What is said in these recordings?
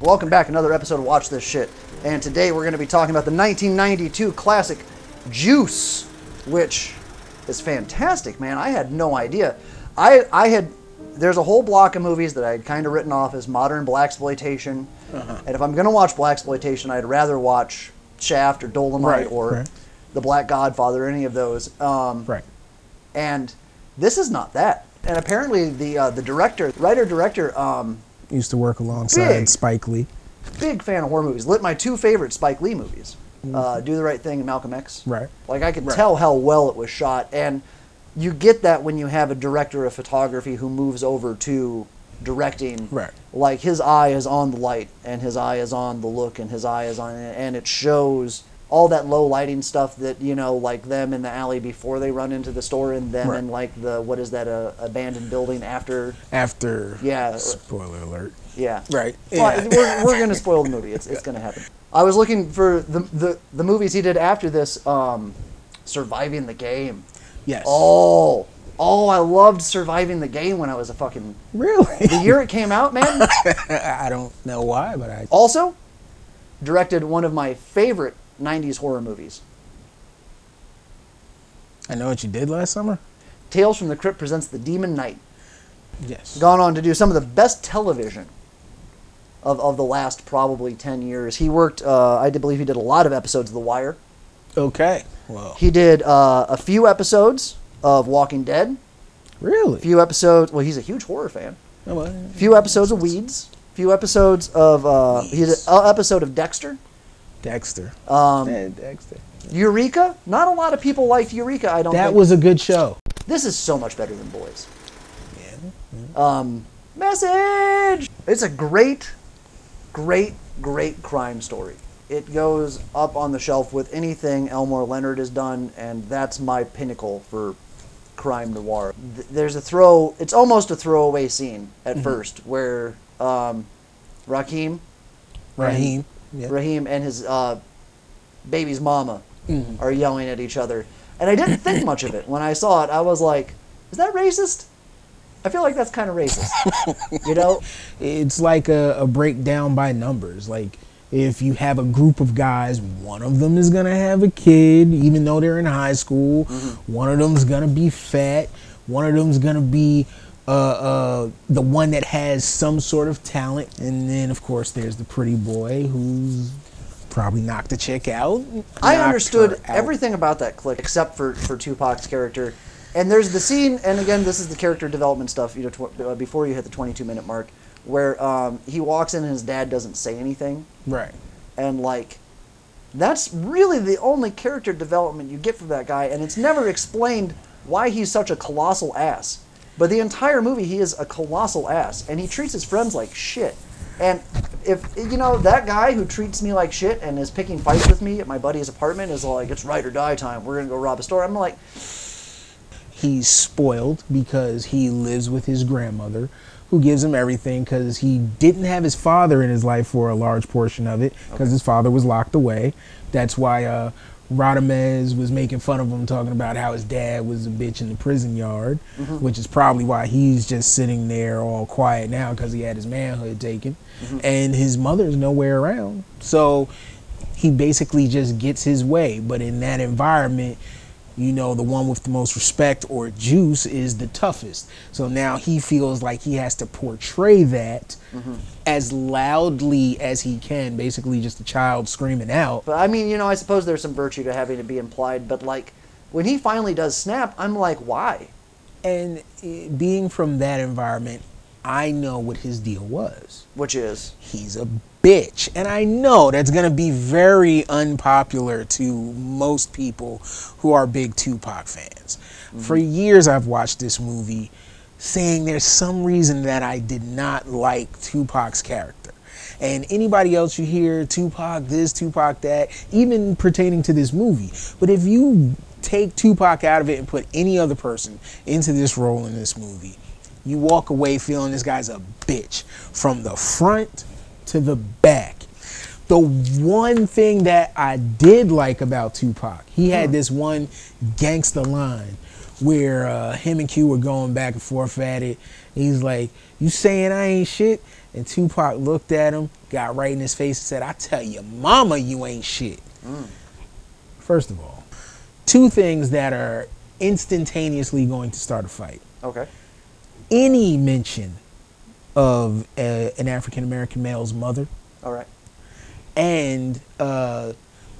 Welcome back, another episode of Watch This Shit. And today we're going to be talking about the 1992 classic Juice, which is fantastic, man. I had no idea. I I had there's a whole block of movies that I had kind of written off as modern black exploitation. And if I'm going to watch black exploitation, I'd rather watch Shaft or Dolomite Right, or right. The Black Godfather, or any of those. Um, Right. and this is not that. And apparently, the uh, the director, writer director, um, Used to work alongside Big. Spike Lee. big fan of horror movies. Lit my two favorite Spike Lee movies, uh, Do the Right Thing and Malcolm X. Right. Like I could Right. tell how well it was shot, and you get that when you have a director of photography who moves over to directing. Right. Like his eye is on the light, and his eye is on the look, and his eye is on, and it shows all that low lighting stuff that you know, like them in the alley before they run into the store, and them Right. in like the what is that a abandoned building after. After. Yeah. Spoiler alert. Yeah. Right. Well, Yeah. we're, we're going to spoil the movie. It's, it's going to happen. I was looking for the, the, the movies he did after this um, Surviving the Game. Yes. Oh, oh, I loved Surviving the Game when I was a fucking. Really? The year it came out, man. I don't know why, but I. also, directed one of my favorite 90s horror movies. I know what you did last summer. Tales from the Crypt presents The Demon Knight. Yes. Gone on to do some of the best television of, of the last probably 10 years. He worked, uh, I believe he did a lot of episodes of The Wire. Okay. Well. He did uh, a few episodes of Walking Dead, Really? a few episodes. Well, he's a huge horror fan. Oh, well, A few episodes of Weeds, a few episodes of. Uh, he did an episode of Dexter. Dexter. Um, Yeah, Dexter. Eureka. Not a lot of people liked Eureka. I don't. That think. was a good show. This is so much better than Boys. Yeah. Um, message. It's a great, great, great crime story. It goes up on the shelf with anything Elmore Leonard has done, and that's my pinnacle for crime noir. Th- There's a throw. It's almost a throwaway scene at first, where um, Raheem, Raheem. Yeah. Raheem, and his uh, baby's mama are yelling at each other, and I didn't think much of it when I saw it. I was like, "Is that racist?" I feel like that's kind of racist. you know? It's like a, a breakdown by numbers. Like if you have a group of guys, one of them is gonna have a kid, even though they're in high school. One of them's gonna be fat. One of them's gonna be uh, uh, the one that has some sort of talent, and then of course there's the pretty boy who's probably knocked the chick out. I understood out. everything about that clip except for, for Tupac's character. And there's the scene, and again, this is the character development stuff. You know, tw- uh, before you hit the 22 minute mark, where um, he walks in and his dad doesn't say anything, Right. and like, that's really the only character development you get from that guy, and it's never explained why he's such a colossal ass. But the entire movie, he is a colossal ass, and he treats his friends like shit. And if you know that guy who treats me like shit and is picking fights with me at my buddy's apartment is like, it's right or die time. We're gonna go rob a store. I'm like, he's spoiled because he lives with his grandmother who gives him everything because he didn't have his father in his life for a large portion of it because his father was locked away that's why uh Radames was making fun of him talking about how his dad was a bitch in the prison yard mm-hmm. which is probably why he's just sitting there all quiet now because he had his manhood taken. Mm-hmm. And his mother's nowhere around. So he basically just gets his way. But in that environment you know, the one with the most respect or juice is the toughest. So now he feels like he has to portray that as loudly as he can, basically just a child screaming out. but I mean, you know, I suppose there's some virtue to having to be implied. But like, when he finally does snap, I'm like, why? And eh, being from that environment, I know what his deal was. Which is, He's a bitch. And I know that's going to be very unpopular to most people who are big Tupac fans. For mm-hmm. years, I've watched this movie saying there's some reason that I did not like Tupac's character. And anybody else you hear, Tupac this, Tupac that, even pertaining to this movie. But if you take Tupac out of it and put any other person into this role in this movie, you walk away feeling this guy's a bitch from the front to the back. The one thing that I did like about Tupac, he had this one gangster line where uh, him and Q were going back and forth at it. He's like, "You saying I ain't shit?" And Tupac looked at him, got right in his face, and said, I tell you, mama, you ain't shit. First of all, two things that are instantaneously going to start a fight. Okay. Any mention of a, an African American male's mother, All right. and uh,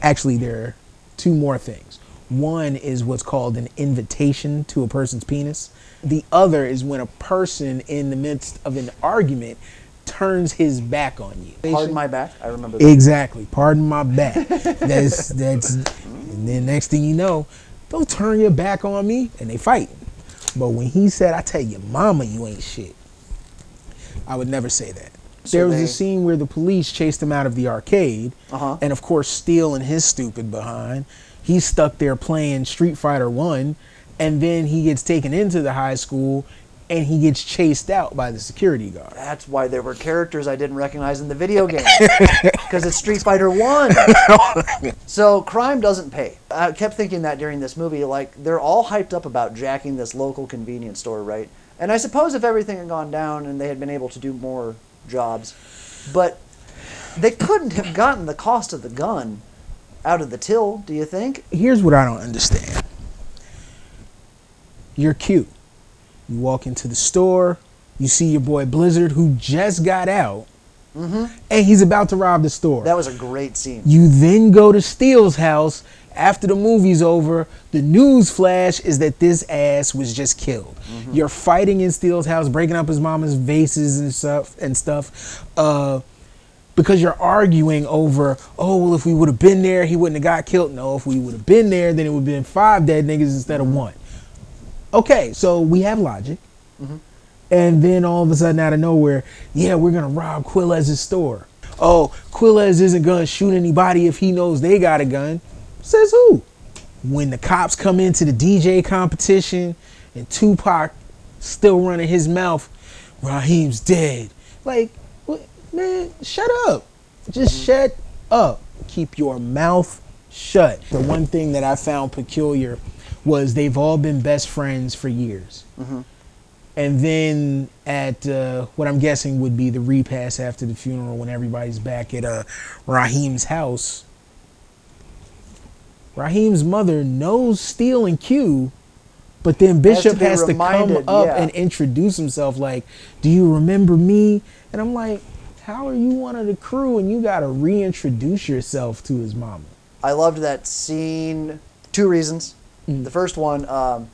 actually, there are two more things. One is what's called an invitation to a person's penis. The other is when a person, in the midst of an argument, turns his back on you. Pardon my back. I remember that. Exactly. Pardon my back. That's that's. And then next thing you know, don't turn your back on me, and they fight. But when he said, "I tell you, mama, you ain't shit," I would never say that. So there was they- a scene where the police chased him out of the arcade, Uh-huh. and of course, Steele and his stupid behind, he's stuck there playing Street Fighter One, and then he gets taken into the high school, and he gets chased out by the security guard. That's why there were characters I didn't recognize in the video game. Because it's Street Fighter 1. so crime doesn't pay. I kept thinking that during this movie. Like, they're all hyped up about jacking this local convenience store, right? And I suppose if everything had gone down and they had been able to do more jobs, but they couldn't have gotten the cost of the gun out of the till, do you think? here's what I don't understand. You're cute. You walk into the store, you see your boy Blizzard who just got out, mm-hmm. and he's about to rob the store. That was a great scene. you then go to Steele's house after the movie's over. The news flash is that this ass was just killed. You're fighting in Steele's house, breaking up his mama's vases and stuff and stuff. Uh, because you're arguing over, oh well, if we would have been there, he wouldn't have got killed. No, if we would have been there, then it would have been five dead niggas instead of one. Okay, so we have logic. And then all of a sudden, out of nowhere, yeah, we're gonna rob Quillez's store. Oh, Quillez isn't gonna shoot anybody if he knows they got a gun. Says who? When the cops come into the DJ competition and Tupac still running his mouth, Raheem's dead. Like, what, man, shut up. Just shut up. Keep your mouth shut. The one thing that I found peculiar was they've all been best friends for years. And then at uh, what I'm guessing would be the repass after the funeral when everybody's back at uh, Raheem's house. Raheem's mother knows Steele and Q, but then Bishop has to, reminded, come up yeah. and introduce himself like, Do you remember me? And I'm like, How are you one of the crew and you got to reintroduce yourself to his mama? I loved that scene. Two reasons. Mm. The first one, um,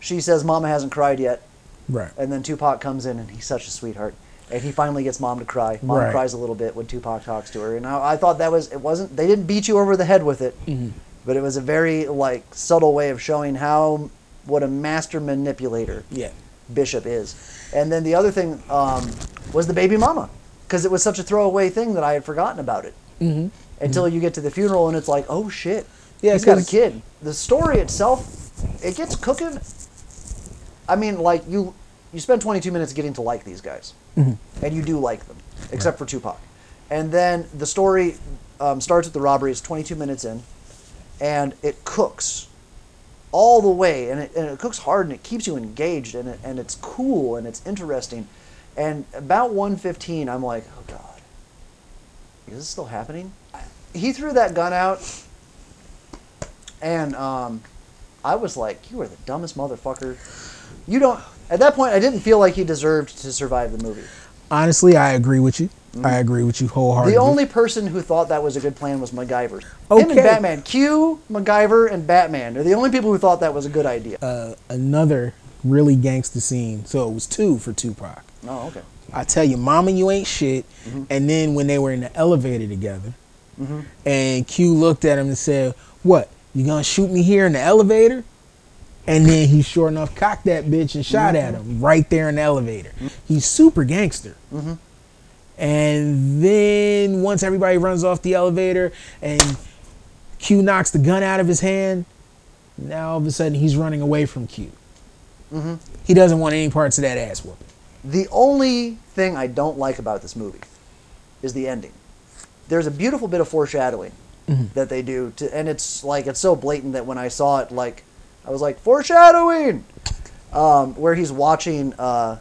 she says, Mama hasn't cried yet. Right. And then Tupac comes in and he's such a sweetheart. And he finally gets mom to cry. Mom Right. cries a little bit when Tupac talks to her. And I, I thought that was, it wasn't, they didn't beat you over the head with it. Mm-hmm. But it was a very, like, subtle way of showing how, what a master manipulator Yeah. Bishop is. And then the other thing um, was the baby mama. Because it was such a throwaway thing that I had forgotten about it. Mm-hmm. Until you get to the funeral and it's like, oh shit. Yeah, he's got a kid. The story itself, it gets cooking. I mean, like you, you spend 22 minutes getting to like these guys, Mm-hmm. and you do like them, except for Tupac. And then the story um, starts with the robbery. It's 22 minutes in, and it cooks all the way, and it, and it cooks hard, and it keeps you engaged, and it, and it's cool, and it's interesting. And about 115, I'm like, oh god, is this still happening? He threw that gun out, and um, I was like, you are the dumbest motherfucker. You don't. At that point, I didn't feel like he deserved to survive the movie. Honestly, I agree with you. I agree with you wholeheartedly. The only person who thought that was a good plan was MacGyver. Him and Batman. Q, MacGyver, and Batman are the only people who thought that was a good idea. uh, another really gangster scene. So it was two for Tupac. oh, okay. I tell you, mama, you ain't shit. Mm-hmm. And then when they were in the elevator together, and Q looked at him and said, "What? You gonna shoot me here in the elevator?" And then he sure enough cocked that bitch and shot at Mm-hmm. him right there in the elevator. He's super gangster. And then once everybody runs off the elevator and Q knocks the gun out of his hand, now all of a sudden he's running away from Q. He doesn't want any parts of that ass whooping. The only thing I don't like about this movie is the ending. There's a beautiful bit of foreshadowing that they do, to, and it's like it's so blatant that when I saw it, like I was like foreshadowing, um, where he's watching uh,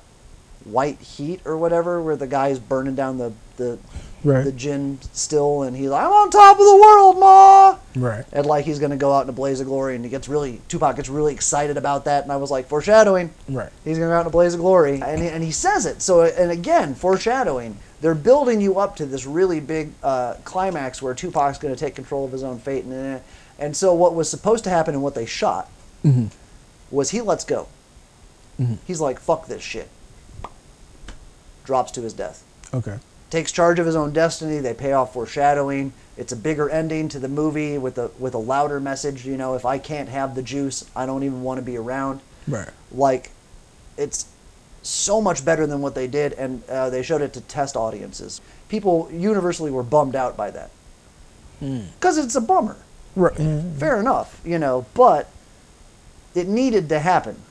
White Heat or whatever, where the guy's burning down the the Right. the gin still, and he's like, "I'm on top of the world, ma!" Right. And like he's gonna go out in a blaze of glory, and he gets really Tupac gets really excited about that, and I was like, foreshadowing. Right. He's gonna go out in a blaze of glory, and he, and he says it. So and again, foreshadowing. They're building you up to this really big uh, climax where Tupac's gonna take control of his own fate, and eh. and so what was supposed to happen and what they shot Mhm. was he lets go. Mhm. He's like, fuck this shit. Drops to his death Okay. takes charge of his own destiny. They pay off foreshadowing. It's a bigger ending to the movie with a with a louder message. You know, if I can't have the juice, I don't even want to be around. Right. Like, it's so much better than what they did, and uh, they showed it to test audiences. People universally were bummed out by that because it's a bummer. Right. Mm. Fair enough, you know, but it needed to happen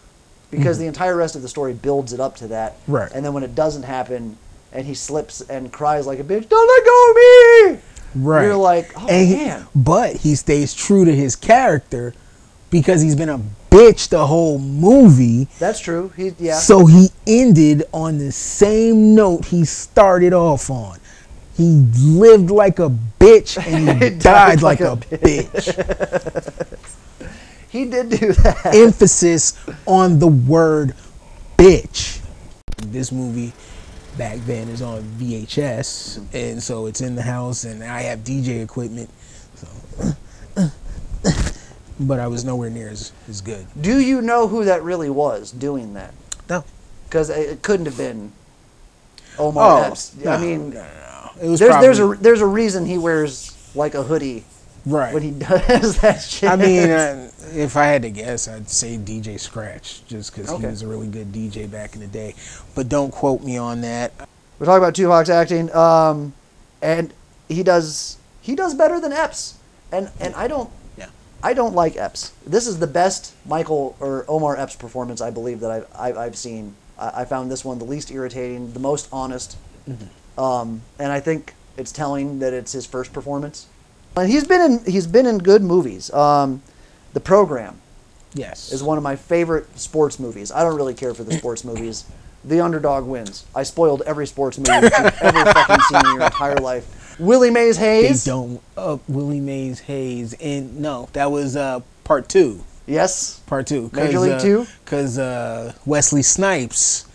because mm-hmm. the entire rest of the story builds it up to that. Right. And then when it doesn't happen and he slips and cries like a bitch, don't let go of me! Right. You're like, oh And he- man. but he stays true to his character because he's been a bitch the whole movie. That's true. He, yeah. So he ended on the same note he started off on. He lived like a bitch and he died, like, a, bitch. he did do that. Emphasis on the word bitch. This movie back then is on VHS, and so it's in the house, and I have DJ equipment. So, but I was nowhere near as, as good. Do you know who that really was doing that? No. Because it couldn't have been Omar Oh, Epps. no, I mean, no, no. It was there's probably, there's a there's a reason he wears like a hoodie right. when he does that shit. I mean, uh, if I had to guess, I'd say DJ Scratch, just because Okay. he was a really good DJ back in the day. But don't quote me on that. We're talking about Tupac's acting, um, and he does he does better than Epps, and and I don't Yeah. I don't like Epps. This is the best Michael or Omar Epps performance I believe that I've I've, I've seen. I, I found this one the least irritating, the most honest, um, and I think it's telling that it's his first performance. And he's been in he's been in good movies. Um, the program Yes. is one of my favorite sports movies. I don't really care for the sports movies. The underdog wins. I spoiled every sports movie you've ever fucking seen in your entire life. Willie Mays they Hayes. don't. Uh, Willie Mays Hayes. And no, that was uh, part two. Yes. Part two. Major League Two? Because uh, Wesley Snipes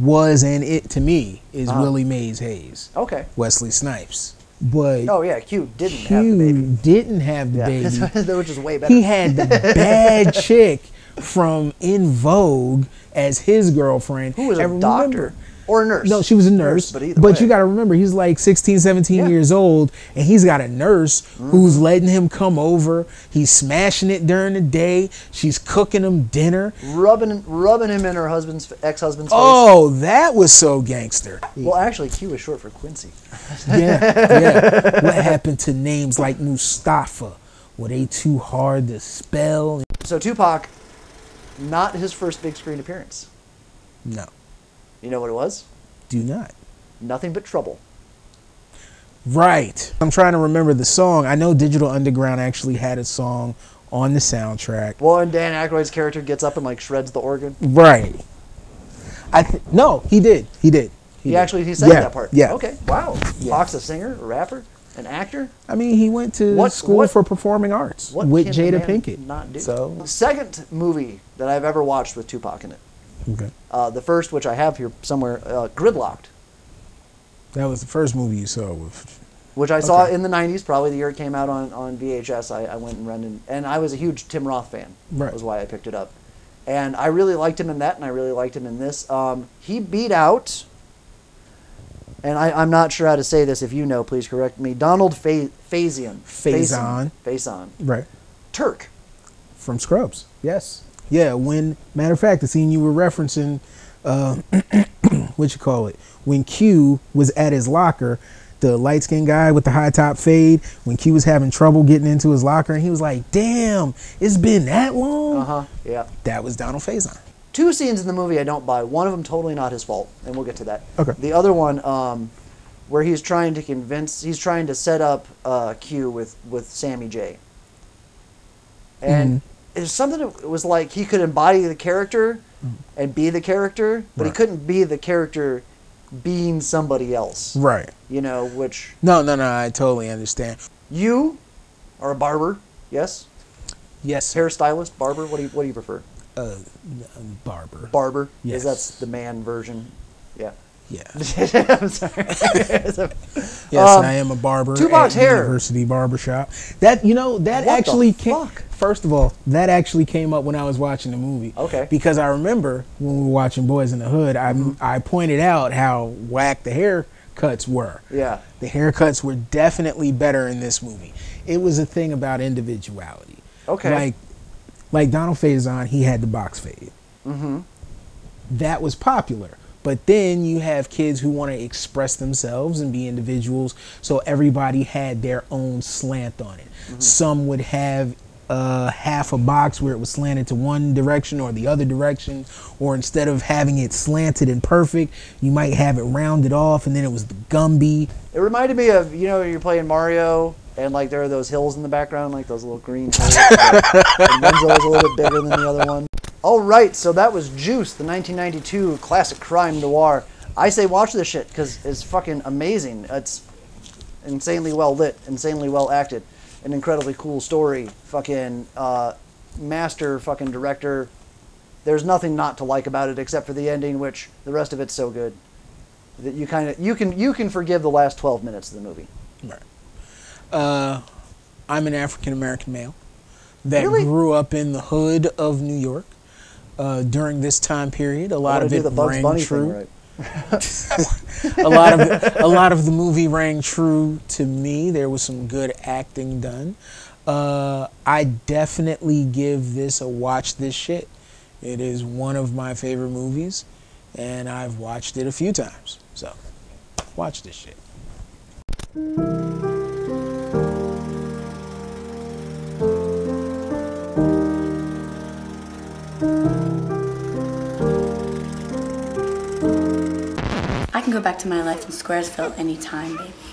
was, and it to me, is Uh-huh. Willie Mays Hayes. Okay. Wesley Snipes. But Oh yeah, Q didn't have the Q baby. didn't have the Yeah, baby. which is way better. he had the bad chick from En Vogue as his girlfriend. Who was a And doctor remember- or a nurse? No, she was a nurse. but either but way. you got to remember, he's like 16, 17 Yeah. years old, and he's got a nurse who's Mm-hmm. letting him come over. He's smashing it during the day. She's cooking him dinner. rubbing rubbing him in her husband's ex-husband's face. Oh, that was so gangster. Well, actually, Q is short for Quincy. Yeah, yeah. What happened to names like Mustafa? Were they too hard to spell? So Tupac, not his first big screen appearance. No, You know what it was? do not. Nothing but trouble. Right. I'm trying to remember the song. I know Digital Underground actually had a song on the soundtrack. Well, and Dan Aykroyd's character gets up and like shreds the organ. Right. I th- no, he did. He did. He did. actually he sang Yeah, that part. Yeah. Okay. Wow. Yeah. Pac's a singer, a rapper, an actor. I mean, he went to What- school what- for performing arts with Jada Pinkett. not do? So second movie that I've ever watched with Tupac in it. Okay. Uh, the first, which I have here somewhere, uh, Gridlock'd, that was the first movie you saw with. which I saw in the '90s, probably the year it came out on, on VHS. I, I went and rented, and I was a huge Tim Roth fan. Right. Was why I picked it up, and I really liked him in that, and I really liked him in this. Um, he beat out, and I, I'm not sure how to say this. If you know, please correct me. Donald Fa- Faison. Faison. Faison. Right. Turk. From Scrubs. Yes. Yeah. When matter of fact, the scene you were referencing, uh, what you call it, when Q was at his locker, the light skinned guy with the high top fade, when Q was having trouble getting into his locker, and he was like, "Damn, it's been that long." Uh huh. Yeah. That was Donald Faison. two scenes in the movie I don't buy. One of them totally not his fault, and we'll get to that. Okay. The other one, um, where he's trying to convince, he's trying to set up uh, Q with with Sammy J. And Mm-hmm. It's something that was like he could embody the character, and be the character, but he couldn't be the character being somebody else. Right. You know, which No, no, no. I totally understand. you are a barber, yes? Yes. Hairstylist, barber. What do you what do you prefer? Uh, barber. Barber. Yes. That's the man version. Yeah. Yeah. I'm sorry. Yes, Um, I am a barber two box at hair. University Barbershop. That you know that What actually came. fuck? First of all, that actually came up when I was watching the movie. Okay. Because I remember when we were watching Boys in the Hood, I Mm-hmm. I pointed out how whack the haircuts were. yeah. The haircuts were definitely better in this movie. It was a thing about individuality. Okay. Like like Donald Faison, he had the box fade. Mm-hmm. That was popular. But then you have kids who want to express themselves and be individuals, so everybody had their own slant on it. Some would have uh, half a box where it was slanted to one direction or the other direction, or instead of having it slanted and perfect, you might have it rounded off and then it was the Gumby. It reminded me of you know you're playing Mario and like there are those hills in the background, like those little green hills. and one's always a little bit bigger than the other one. All right, so that was Juice, the 1992 classic crime noir. I say watch this shit because it's fucking amazing. It's insanely well lit, insanely well acted, an incredibly cool story. Fucking uh, master fucking director. There's nothing not to like about it except for the ending, which the rest of it's so good that you kind of you can you can forgive the last 12 minutes of the movie. Uh, I'm an African American male that Really? grew up in the hood of New York. Uh, during this time period, a lot of it rang true. right. a lot of a lot of the movie rang true to me. There was some good acting done. Uh, I definitely give this a watch. This shit. It is one of my favorite movies, and I've watched it a few times. So, watch this shit. Can go back to my life in Squaresville anytime, baby.